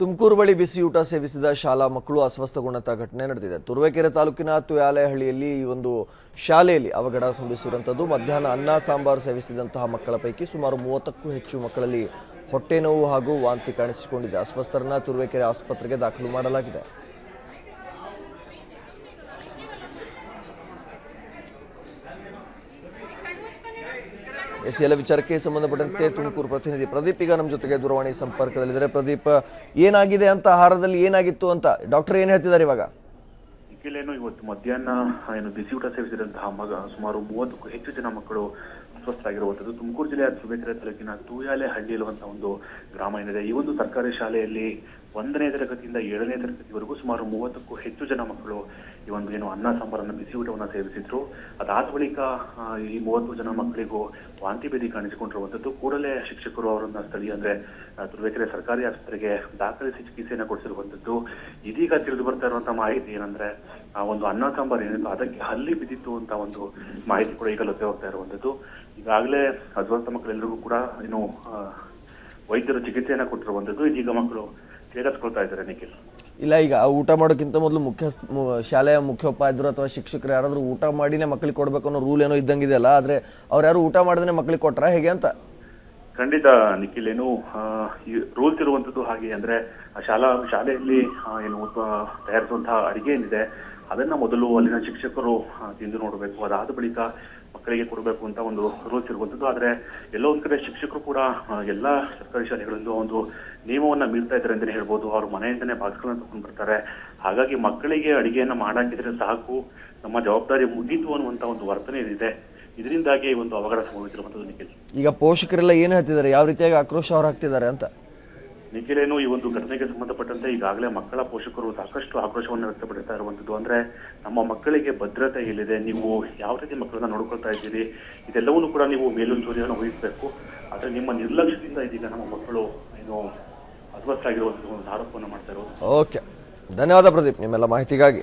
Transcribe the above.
ತುಮಕೂರು ಬಳಿ ಬಿಸಿಯೂಟ ಸೇವಿಸಿದ ಶಾಲಾ ಮಕ್ಕಳು ಅಸ್ವಸ್ಥಗೊಂಡಂತಹ ಘಟನೆ ನಡೆದಿದೆ. ತುರುವೇಕೆರೆ ತಾಲೂಕಿನ ತುಯಾಲೆಹಳ್ಳಿಯಲ್ಲಿ ಈ ಒಂದು ಶಾಲೆಯಲ್ಲಿ ಅವಘಡ ಸಂಭವಿಸಿರುವಂಥದ್ದು ಮಧ್ಯಾಹ್ನ ಅನ್ನ, ಸಾಂಬಾರು ಸೇವಿಸಿದಂತಹ ಮಕ್ಕಳ ಪೈಕಿ ಸುಮಾರು ಮೂವತ್ತಕ್ಕೂ ಹೆಚ್ಚು ಮಕ್ಕಳಲ್ಲಿ ಹೊಟ್ಟೆ ನೋವು ಹಾಗೂ ವಾಂತಿ ಕಾಣಿಸಿಕೊಂಡಿದೆ. ಅಸ್ವಸ್ಥರನ್ನ ತುರುವೇಕೆರೆ ಆಸ್ಪತ್ರೆಗೆ ದಾಖಲು ಮಾಡಲಾಗಿದೆ. ಎಸ್, ಎಲ್ಲ ವಿಚಾರಕ್ಕೆ ಸಂಬಂಧಪಟ್ಟಂತೆ ತುಮಕೂರು ಪ್ರತಿನಿಧಿ ಪ್ರದೀಪ್ ಈಗ ನಮ್ಮ ಜೊತೆಗೆ ದೂರವಾಣಿ ಸಂಪರ್ಕದಲ್ಲಿದ್ದಾರೆ. ಪ್ರದೀಪ್, ಏನಾಗಿದೆ ಅಂತ ಆಹಾರದಲ್ಲಿ ಏನಾಗಿತ್ತು ಅಂತ ಡಾಕ್ಟರ್ ಏನ್ ಹೇಳ್ತಿದ್ದಾರೆ ಇವಾಗ? ಏನು ಇವತ್ತು ಮಧ್ಯಾಹ್ನ, ಏನು ಬಿಸಿ ಊಟ ಸೇವಿಸಿದಂತಹ ಮಗ, ಸುಮಾರು ಮೂವತ್ತಕ್ಕೂ ಹೆಚ್ಚು ಜನ ಮಕ್ಕಳು ಅಸ್ವಸ್ಥರಾಗಿರುವಂಥದ್ದು ತುಮಕೂರು ಜಿಲ್ಲೆಯ ತುಬೇಕೆರೆ ತಾಲೂಕಿನ ತೂಯಾಲೆ ಹಳ್ಳಿ ಇರುವಂತಹ ಒಂದು ಗ್ರಾಮ ಏನಿದೆ, ಈ ಒಂದು ಸರ್ಕಾರಿ ಶಾಲೆಯಲ್ಲಿ ಒಂದನೇ ತರಗತಿಯಿಂದ ಏಳನೇ ತರಗತಿವರೆಗೂ ಸುಮಾರು ಮೂವತ್ತಕ್ಕೂ ಹೆಚ್ಚು ಜನ ಮಕ್ಕಳು ಈ ಒಂದು ಏನು ಅನ್ನ ಸಾಂಬಾರನ್ನು ಬಿಸಿ ಊಟವನ್ನು ಸೇವಿಸಿದ್ರು. ಅದಾದ ಬಳಿಕ ಈ ಮೂವತ್ತು ಜನ ಮಕ್ಕಳಿಗೂ ವಾಂತಿ ಭೇದಿ ಕಾಣಿಸಿಕೊಂಡಿರುವಂಥದ್ದು. ಕೂಡಲೇ ಶಿಕ್ಷಕರು ಅವರನ್ನ ಸ್ಥಳೀಯ, ಅಂದ್ರೆ ತುರುವೇಕೆರೆ ಸರ್ಕಾರಿ ಆಸ್ಪತ್ರೆಗೆ ದಾಖಲಿಸಿ ಚಿಕಿತ್ಸೆಯನ್ನು ಕೊಡಿಸಿರುವಂಥದ್ದು. ಇದೀಗ ತಿಳಿದು ಬರ್ತಾ ಇರುವಂತಹ ಮಾಹಿತಿ ಏನಂದ್ರೆ ಒಂದು ಅನ್ನ ಸಾಂಬಾರ್ ಏನಿತ್ತು ಅದಕ್ಕೆ ಹಲ್ಲಿ ಬಿದ್ದಿತ್ತು ಅಂತ ಒಂದು ಮಾಹಿತಿ ಕೂಡ ಈಗ ಲಭ್ಯ ಹೋಗ್ತಾ ಇರುವಂಥದ್ದು. ಈಗಾಗಲೇ ಅಸ್ವಸ್ಥ ಮಕ್ಕಳೆಲ್ಲರಿಗೂ ಕೂಡ ಏನು ವೈದ್ಯರು ಚಿಕಿತ್ಸೆಯನ್ನು ಕೊಟ್ಟಿರುವಂಥದ್ದು. ಇದೀಗ ಮಕ್ಕಳು ಚೇತರಿಸ್ಕೊಳ್ತಾ ಇದ್ದಾರೆ ನಿಖಿಲ್. ಇಲ್ಲ, ಈಗ ಊಟ ಮಾಡೋಕ್ಕಿಂತ ಮೊದಲು ಮುಖ್ಯ ಶಾಲೆಯ ಮುಖ್ಯೋಪಾಧ್ಯಾಯರು ಅಥವಾ ಶಿಕ್ಷಕರು ಯಾರಾದರೂ ಊಟ ಮಾಡಿನೇ ಮಕ್ಕಳಿಗೆ ಕೊಡಬೇಕು ಅನ್ನೋ ರೂಲ್ ಏನೋ ಇದ್ದಂಗಿದೆಯಲ್ಲ, ಆದರೆ ಆದ್ರೆ ಅವ್ರು ಯಾರು ಊಟ ಮಾಡಿದ್ರೆ ಮಕ್ಕಳಿಗೆ ಕೊಟ್ಟರೆ ಹೇಗೆ ಅಂತ? ಖಂಡಿತ ನಿಖಿಲ್, ಏನು ರೂಲ್ಸ್ ಇರುವಂತದ್ದು ಹಾಗೆ ಅಂದ್ರೆ ಶಾಲಾ, ಶಾಲೆಯಲ್ಲಿ ಏನು ತಯಾರಿಸುವಂತಹ ಅಡಿಗೆ ಏನಿದೆ, ಅದನ್ನ ಮೊದಲು ಅಲ್ಲಿನ ಶಿಕ್ಷಕರು ತಿಂದು ನೋಡಬೇಕು. ಅದಾದ ಬಳಿಕ ಮಕ್ಕಳಿಗೆ ಕೊಡಬೇಕು ಅಂತ ಒಂದು ರೂಲ್ಸ್ ಇರುವಂತದ್ದು. ಆದ್ರೆ ಎಲ್ಲೋ ಒಂದ್ ಕಡೆ ಶಿಕ್ಷಕರು ಕೂಡ ಎಲ್ಲಾ ಸರ್ಕಾರಿ ಶಾಲೆಗಳಲ್ಲೂ ಒಂದು ನಿಯಮವನ್ನ ಮೀರ್ತಾ ಇದ್ದಾರೆ ಅಂತಾನೆ ಹೇಳ್ಬೋದು. ಅವ್ರ ಮನೆಯಿಂದನೇ ಬಾಕ್ಸ್ಗಳನ್ನ ತಗೊಂಡ್ ಬರ್ತಾರೆ. ಹಾಗಾಗಿ ಮಕ್ಕಳಿಗೆ ಅಡಿಗೆಯನ್ನ ಮಾಡಾಕಿದ್ರೆ ಸಾಕು. ನಮ್ಮ ಜವಾಬ್ದಾರಿ ಮುಗೀತು ಅನ್ನುವಂತ ಒಂದು ವರ್ತನೆ ಇದೆ ಇದರಿಂದಾಗಿ ಒಂದು ಅವಘಡ ಸಂಭವಿಸಿರುವಂತದ್ದು ನಿಖಿಲ್. ಈಗ ಪೋಷಕರೆಲ್ಲ ಏನು ಹೇಳ್ತಿದ್ದಾರೆ? ಯಾವ ರೀತಿಯಾಗಿ ಆಕ್ರೋಶ ಅವರು ಹಾಕ್ತಿದ್ದಾರೆ ಅಂತ? ನಿಖಿಲೇನು ಈ ಒಂದು ಘಟನೆಗೆ ಸಂಬಂಧಪಟ್ಟಂತೆ ಈಗಾಗಲೇ ಮಕ್ಕಳ ಪೋಷಕರು ಸಾಕಷ್ಟು ಆಕ್ರೋಶವನ್ನು ವ್ಯಕ್ತಪಡಿಸ್ತಾ ಇರುವಂತದ್ದು ಅಂದ್ರೆ ನಮ್ಮ ಮಕ್ಕಳಿಗೆ ಭದ್ರತೆ ಎಲ್ಲಿದೆ? ನೀವು ಯಾವ ರೀತಿ ಮಕ್ಕಳನ್ನ ನೋಡ್ಕೊಳ್ತಾ ಇದ್ದೀರಿ? ಇದೆಲ್ಲವನ್ನೂ ಕೂಡ ನೀವು ಮೇಲುಸ್ತುವರಿಯನ್ನು ವಹಿಸಬೇಕು ಆದ್ರೆ ನಿಮ್ಮ ನಿರ್ಲಕ್ಷ್ಯದಿಂದ ಇದೀಗ ನಮ್ಮ ಮಕ್ಕಳು ಏನು ಅಸ್ವಸ್ಥ ಆಗಿರುವಂತಹ ಒಂದು ಆರೋಪವನ್ನು ಮಾಡ್ತಾ ಇರೋದು. ಓಕೆ ಧನ್ಯವಾದ ಪ್ರದೀಪ್ ನಿಮ್ಮೆಲ್ಲ ಮಾಹಿತಿಗಾಗಿ.